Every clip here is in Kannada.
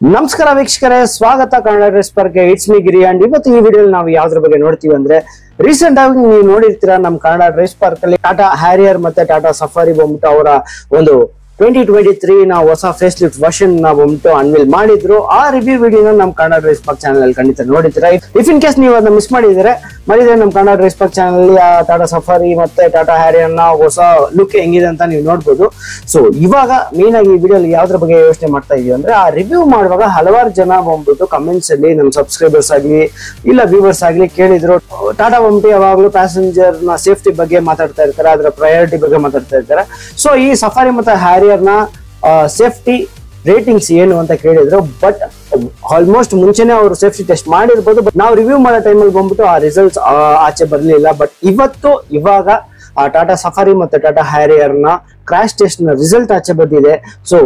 ನಮಸ್ಕಾರ ವೀಕ್ಷಕರೇ, ಸ್ವಾಗತ ಕನ್ನಡ ಡ್ರೆಸ್ ಪಾರ್ಕ್ಗೆ ಇಟ್ಸ್ ಮಿ ಗಿರಿ ಅಂಡ್ ಇವತ್ತು ಈ ವಿಡಿಯೋ ನಾವು ಯಾವ್ದ್ರ ಬಗ್ಗೆ ನೋಡ್ತೀವಿ ಅಂದ್ರೆ ರೀಸೆಂಟ್ ಆಗಿ ನೀವು ನೋಡಿರ್ತೀರಾ ನಮ್ಮ ಕನ್ನಡ ಡ್ರೆಸ್ ಪಾರ್ಕ್ ಅಲ್ಲಿ ಟಾಟಾ ಹ್ಯಾರಿಯರ್ ಮತ್ತೆ ಟಾಟಾ ಸಫಾರಿ ಬಂದ್ಬಿಟ್ಟು ಅವರ ಒಂದು ಟ್ವೆಂಟಿ ಟ್ವೆಂಟಿ ತ್ರೀ ನಾವು ಹೊಸ ಫೇಸ್ ಲಿಫ್ಟ್ ವರ್ಷನ್ ನಾವು ಉಂಟು ಅನ್ವಿಲ್ ಮಾಡಿದ್ರು. ಆ ರಿವ್ಯೂ ವಿಡಿಯೋನ ನಮ್ಮ ಕನ್ನಡ ರೈಸ್ ಪಾಕ್ ಚಾನಲ್ ಅಲ್ಲಿ ಖಂಡಿತ ನೋಡಿದ್ರೆ ಇಫ್ ಇನ್ ಕೇಸ್ ನೀವು ಅದನ್ನ ಮಿಸ್ ಮಾಡಿದ್ರೆ ಮಾಡಿದ್ರೆ ನಮ್ಮ ಕನ್ನಡ ರೈಸ್ ಪಾಕ್ ಚಾನಲ್ ಆ ಟಾಟಾ ಸಫಾರಿ ಮತ್ತೆ ಟಾಟಾ ಹ್ಯಾರಿಯರ್ ಅನ್ನ ಹೊಸ ಲುಕ್ ಹೆಂಗಿದೆ ಅಂತ ನೀವು ನೋಡ್ಬೋದು. ಸೊ ಇವಾಗ ಮೇನ್ ಆಗಿ ಈ ವಿಡಿಯೋ ಯಾವ್ದ್ರ ಬಗ್ಗೆ ಯೋಚನೆ ಮಾಡ್ತಾ ಇದೀವಿ ಅಂದ್ರೆ, ಆ ರಿವ್ಯೂ ಮಾಡುವಾಗ ಹಲವಾರು ಜನ ಬಂದ್ಬಿಟ್ಟು ಕಮೆಂಟ್ಸ್ ಅಲ್ಲಿ ನಮ್ಮ ಸಬ್ಸ್ಕ್ರೈಬರ್ಸ್ ಆಗ್ಲಿ, ಇಲ್ಲ ವ್ಯೂವರ್ಸ್ ಆಗ್ಲಿ ಕೇಳಿದ್ರು. ಟಾಟಾ ಬಂದ್ಬಿಟ್ಟು ಯಾವಾಗಲೂ ಪ್ಯಾಸೆಂಜರ್ನ ಸೇಫ್ಟಿ ಬಗ್ಗೆ ಮಾತಾಡ್ತಾ ಇರ್ತಾರೆ, ಅದರ ಪ್ರಯಾರಿಟಿ ಬಗ್ಗೆ ಮಾತಾಡ್ತಾ ಇರ್ತಾರೆ. ಸೊ ಈ ಸಫಾರಿ ಮತ್ತೆ ಹ್ಯಾರಿಯರ್ನ ಸೇಫ್ಟಿ ರೇಟಿಂಗ್ಸ್ ಏನು ಅಂತ ಕೇಳಿದ್ರು ಬಟ್ ಆಲ್ಮೋಸ್ಟ್ ಮುಂಚೆನೆ ಅವರು ಸೇಫ್ಟಿ ಟೆಸ್ಟ್ ಮಾಡಿರ್ಬೋದು ಬಟ್ ನಾವು ರಿವ್ಯೂ ಮಾಡೋ ಟೈಮಲ್ಲಿ ಬಂದ್ಬಿಟ್ಟು ಆ ರಿಸಲ್ಟ್ಸ್ ಆಚೆ ಬರಲಿಲ್ಲ. ಬಟ್ ಇವತ್ತು, ಇವಾಗ ಟಾಟಾ ಸಫಾರಿ ಮತ್ತು ಟಾಟಾ ಹ್ಯಾರಿಯರ್ನ ಕ್ರಾಶ್ ಟೆಸ್ಟ್ನ ರಿಸಲ್ಟ್ ಆಚೆ ಬಂದಿದೆ. ಸೊ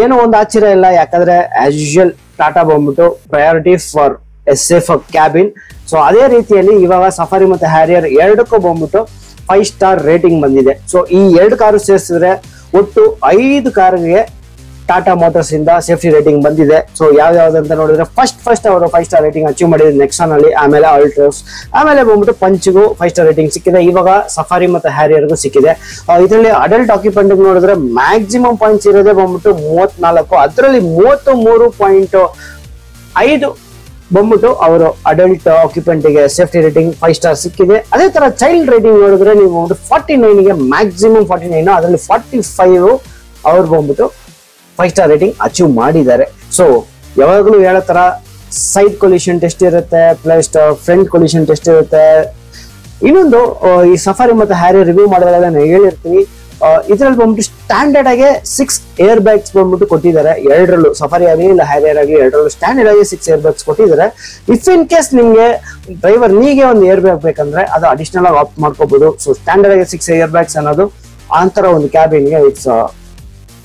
ಏನು ಒಂದು ಆಶ್ಚರ್ಯ ಇಲ್ಲ, ಯಾಕಂದ್ರೆ ಆಸ್ ಯೂಶುವಲ್ ಟಾಟಾ ಬಂದ್ಬಿಟ್ಟು priority for a safe cabin so ಅದೇ ರೀತಿಯಲ್ಲಿ ಇವಾಗ ಸಫಾರಿ ಮತ್ತು ಹ್ಯಾರಿಯರ್ ಎರಡಕ್ಕೂ ಬಂದ್ಬಿಟ್ಟು ಫೈವ್ ಸ್ಟಾರ್ ರೇಟಿಂಗ್ ಬಂದಿದೆ. ಸೊ ಈ ಎರಡು ಕಾರು ಸೇರಿಸಿದ್ರೆ ಒಟ್ಟು ಐದು ಕಾರ್ಗೆ ಟಾಟಾ ಮೋಟರ್ಸ್ ಇಂದ ಸೇಫ್ಟಿ ರೇಟಿಂಗ್ ಬಂದಿದೆ. ಸೊ ಯಾವ್ದು ಅಂತ ನೋಡಿದ್ರೆ ಫಸ್ಟ್ ಫಸ್ಟ್ ಅವರು ಫೈವ್ ಸ್ಟಾರ್ ರೇಟಿಂಗ್ ಅಚೀವ್ ಮಾಡಿದ್ರು ನೆಕ್ಸಾನ್ ಅಲ್ಲಿ, ಆಮೇಲೆ ಅಲ್ಟ್ರೋಸ್ ಆಮೇಲೆ ಬಂದ್ಬಿಟ್ಟು ಪಂಚ್ಗೂ ಫೈವ್ ಸ್ಟಾರ್ ರೇಟಿಂಗ್ ಸಿಕ್ಕಿದೆ. ಇವಾಗ ಸಫಾರಿ ಮತ್ತೆ ಹ್ಯಾರಿಯರ್ಗೂ ಸಿಕ್ಕಿದೆ. ಇದರಲ್ಲಿ ಅಡಲ್ಟ್ ಆಕ್ಯುಪೆಂಟ್ ನೋಡಿದ್ರೆ ಮ್ಯಾಕ್ಸಿಮಮ್ ಪಾಯಿಂಟ್ಸ್ ಇರೋದೇ ಬಂದ್ಬಿಟ್ಟು ಮೂವತ್ನಾಲ್ಕು. ಅದರಲ್ಲಿ ಮೂವತ್ತು ಮೂರು ಪಾಯಿಂಟ್ ಐದು ಬಂದ್ಬಿಟ್ಟು ಅವರು ಅಡಲ್ಟ್ ಆಕ್ಯುಪೆಂಟ್ಗೆ ಸೇಫ್ಟಿ ರೇಟಿಂಗ್ ಫೈವ್ ಸ್ಟಾರ್ ಸಿಕ್ಕಿದೆ. ಅದೇ ತರ ಚೈಲ್ಡ್ ರೇಟಿಂಗ್ ನೋಡಿದ್ರೆ ನೀವು ಫಾರ್ಟಿ ನೈನ್ಗೆ ಮ್ಯಾಕ್ಸಿಮಮ್ ಫಾರ್ಟಿ ನೈನ್ ಅದರಲ್ಲಿ ಫಾರ್ಟಿ ಫೈವ್ ಅವ್ರು ಬಂದ್ಬಿಟ್ಟು ಫೈವ್ ಸ್ಟಾರ್ ರೇಟಿಂಗ್ ಅಚೀವ್ ಮಾಡಿದ್ದಾರೆ. ಸೊ ಯಾವಾಗಲೂ ಹೇಳೋ ತರ ಸೈಡ್ ಕೊಲ್ಯೂಷನ್ ಟೆಸ್ಟ್ ಇರುತ್ತೆ ಪ್ಲಸ್ ಫ್ರಂಟ್ ಕೊಲ್ಯೂಷನ್ ಟೆಸ್ಟ್ ಇರುತ್ತೆ. ಇನ್ನೊಂದು ಈ ಸಫಾರಿ ಮತ್ತೆ ಹ್ಯಾರಿ ರಿವ್ಯೂ ಮಾಡಿದಾಗ ನಾನು ಹೇಳಿರ್ತೀನಿ. ಇದ್ರಲ್ಲಿ ಬಂದ್ಬಿಟ್ಟು ಸ್ಟ್ಯಾಂಡರ್ಡ್ ಆಗಿ ಸಿಕ್ಸ್ ಏರ್ ಬ್ಯಾಗ್ಸ್ ಬಂದ್ಬಿಟ್ಟು ಕೊಟ್ಟಿದ್ದಾರೆ. ಎರಡರಲ್ಲೂ ಸಫಾರಿ ಆಗಲಿ ಇಲ್ಲ ಹ್ಯಾರಿಯರ್ ಆಗಲಿ ಎರಡರಲ್ಲೂ ಸ್ಟ್ಯಾಂಡರ್ಡ್ ಆಗಿ ಸಿಕ್ಸ್ ಏರ್ ಬ್ಯಾಗ್ಸ್ ಕೊಟ್ಟಿದ್ದಾರೆ. ಇಫ್ ಇನ್ ಕೇಸ್ ನಿಮಗೆ ಡ್ರೈವರ್ ನೀಗೆ ಒಂದು ಏರ್ ಬ್ಯಾಗ್ ಬೇಕಂದ್ರೆ ಅದು ಅಡಿಷನಲ್ ಆಗಿ ಆಪ್ಟ್ ಮಾಡ್ಕೋಬಹುದು ಸೊ ಸ್ಟ್ಯಾಂಡರ್ಡ್ ಆಗಿ ಸಿಕ್ಸ್ ಏರ್ ಬ್ಯಾಗ್ಸ್ ಅನ್ನೋದು ಆಂತರ ಒಂದು ಕ್ಯಾಬಿನ್ಗೆ it's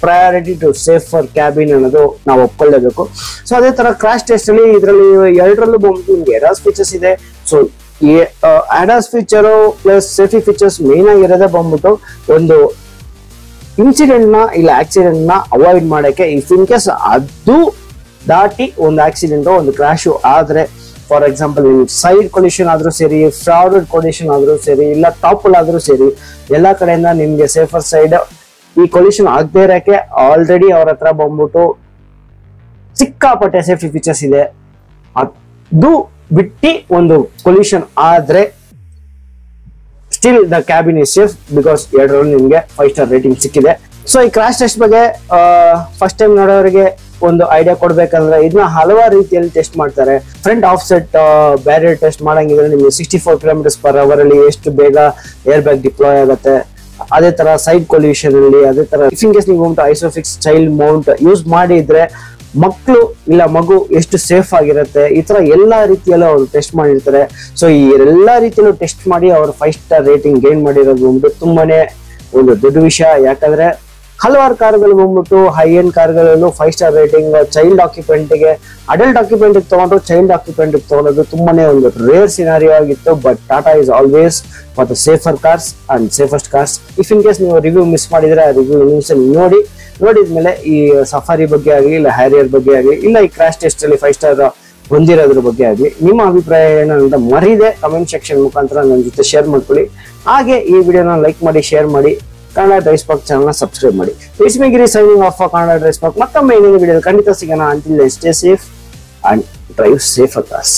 priority to safe for cabin ಅನ್ನೋದು ನಾವು ಒಪ್ಕೊಳ್ಳೇಬೇಕು ಸೊ ಅದೇ ತರ ಕ್ರಾಶ್ ಟೆಸ್ಟ್ ಅಲ್ಲಿ ಇದರಲ್ಲಿ ಎರಡರಲ್ಲೂ ಬಂದ್ಬಿಟ್ಟು ನಿಮ್ಗೆ ಎರಾಸ್ ಫೀಚರ್ಸ್ ಇದೆ. ಸೊ ಈ ADAS feature plus safety features main ಆಗಿರೋದೇ ಬಂದ್ಬಿಟ್ಟು ಒಂದು ಇನ್ಸಿಡೆಂಟ್ನ ಇಲ್ಲ ಆಕ್ಸಿಡೆಂಟ್ನ ಅವಾಯ್ಡ್ ಮಾಡಕ್ಕೆ ಇಫ್ ಇನ್ ಕೇಸ್ ಅದು ದಾಟಿ ಒಂದು ಆಕ್ಸಿಡೆಂಟ್ ಒಂದು ಕ್ರಾಶ್ ಆದ್ರೆ ಫಾರ್ ಎಕ್ಸಾಂಪಲ್ ಸೈಡ್ ಕೊಲ್ಯೂಷನ್ ಆದ್ರೂ ಸರಿ ಫ್ರಾಡೆಡ್ ಕೊಲ್ಯೂಷನ್ ಆದ್ರೂ ಸರಿ, ಇಲ್ಲ ಟಾಪಲ್ ಆದ್ರೂ ಸರಿ, ಎಲ್ಲಾ ಕಡೆಯಿಂದ ನಿಮ್ಗೆ ಸೇಫರ್ ಸೈಡ್ ಈ ಕೊಲ್ಯೂಷನ್ ಆಗದೆ ಇರಕ್ಕೆ ಆಲ್ರೆಡಿ ಅವ್ರ ಹತ್ರ ಬಂದ್ಬಿಟ್ಟು ಸಿಕ್ಕಾಪಟ್ಟೆ ಸೇಫ್ಟಿ ಫೀಚರ್ಸ್ ಇದೆ. ಅದು ಬಿಟ್ಟಿ ಒಂದು ಕೊಲ್ಯೂಷನ್ ಆದ್ರೆ still the cabin is safe because ಎರಡರಲ್ಲಿ ನಿಮಗೆ ಫೈವ್ ಸ್ಟಾರ್ ರೇಟಿಂಗ್ ಸಿಕ್ಕಿದೆ. ಸೊ ಈ ಕ್ರಾಶ್ ಟೆಸ್ಟ್ ಬಗ್ಗೆ ಫಸ್ಟ್ ಟೈಮ್ ನೋಡೋರಿಗೆ ಒಂದು ಐಡಿಯಾ ಕೊಡ್ಬೇಕಂದ್ರೆ ಇದನ್ನ ಹಲವಾರು ರೀತಿಯಲ್ಲಿ ಟೆಸ್ಟ್ ಮಾಡ್ತಾರೆ. Front offset barrier test ಮಾಡಂಗಿದ್ರೆ ನಿಮ್ಗೆ sixty four kilometers per hour ಅಲ್ಲಿ ಎಷ್ಟು ಬೇಗ ಏರ್ ಬ್ಯಾಗ್ ಡಿಪ್ಲಾಯ್ ಆಗುತ್ತೆ. ಅದೇ ತರ ಸೈಡ್ ಕೊಲ್ಯೂಷನ್ ಅಲ್ಲಿ, ಅದೇ ತರ ಇಫ್ ಇನ್ ಕೇಸ್ ನೀವು ಐಸೋಫಿಕ್ಸ್ ಚೈಲ್ಡ್ ಮೌಂಟ್ ಯೂಸ್ ಮಾಡಿದ್ರೆ ಮಕ್ಕಳು ಇಲ್ಲ ಮಗು ಎಷ್ಟು ಸೇಫ್ ಆಗಿರುತ್ತೆ, ಈ ತರ ಎಲ್ಲಾ ರೀತಿಯಲ್ಲೂ ಅವರು ಟೆಸ್ಟ್ ಮಾಡಿರ್ತಾರೆ. ಸೊ ಈ ಎಲ್ಲಾ ರೀತಿಯಲ್ಲೂ ಟೆಸ್ಟ್ ಮಾಡಿ ಅವರು ಫೈವ್ ಸ್ಟಾರ್ ರೇಟಿಂಗ್ ಗೇನ್ ಮಾಡಿರೋದು ಒಂದು ತುಂಬಾನೇ ಒಂದು ದೊಡ್ಡ ವಿಷಯ. ಯಾಕಂದ್ರೆ ಹಲವಾರು ಕಾರ್ಗಳು ಬಂದ್ಬಿಟ್ಟು ಹೈ ಎಂಡ್ ಕಾರ್ಗಳಲ್ಲೂ ಫೈವ್ ಸ್ಟಾರ್ ರೇಟಿಂಗ್ ಚೈಲ್ಡ್ ಆಕ್ಯುಪೆಂಟ್ಗೆ ಅಡಲ್ಟ್ ಆಕ್ಯುಪೆಂಟ್ ತಗೊಂಡ್ರು ಚೈಲ್ಡ್ ಆಕ್ಯುಪೆಂಟ್ ತಗೊಳೋದು ತುಂಬಾನೇ ಒಂದು ರೇರ್ ಸಿನಾರಿಯೋ ಆಗಿತ್ತು. But Tata is always for the safer cars and safest cars if in case ನೀವು ರಿವ್ಯೂ ಮಿಸ್ ಮಾಡಿದ್ರೆ ಆ ರಿವ್ಯೂ ನ್ಯೂಸ್ ನೋಡಿ. ನೋಡಿದ್ಮೇಲೆ ಈ ಸಫಾರಿ ಬಗ್ಗೆ ಆಗಲಿ, ಇಲ್ಲ ಹ್ಯಾರಿಯರ್ ಬಗ್ಗೆ ಆಗಲಿ, ಇಲ್ಲ ಈ ಕ್ರಾಶ್ ಟೆಸ್ಟ್ ಅಲ್ಲಿ ಫೈವ್ ಸ್ಟಾರ್ ಹೊಂದಿರೋದ್ರ ಬಗ್ಗೆ ಆಗಲಿ, ನಿಮ್ಮ ಅಭಿಪ್ರಾಯ ಏನಂತ ಮರಿದೆ ಕಮೆಂಟ್ ಸೆಕ್ಷನ್ ಮುಖಾಂತರ ನನ್ನ ಜೊತೆ ಶೇರ್ ಮಾಡ್ಕೊಳ್ಳಿ. ಹಾಗೆ ಈ ವಿಡಿಯೋನ ಲೈಕ್ ಮಾಡಿ ಶೇರ್ ಮಾಡಿ, ಕನ್ನಡ ಡ್ರೈಸ್ ಪಾಕ್ ಚಾನಲ್ನ ಸಬ್ಸ್ಕ್ರೈಬ್ ಮಾಡಿ. Reshmegiri signing off Kannada DriveSpark ಮತ್ತೊಮ್ಮೆ ಇನ್ನೊಂದು ವಿಡಿಯೋ ಖಂಡಿತ ಸಿಗೋಣ. Until stay safe and drive safe ಅಕಾಸ್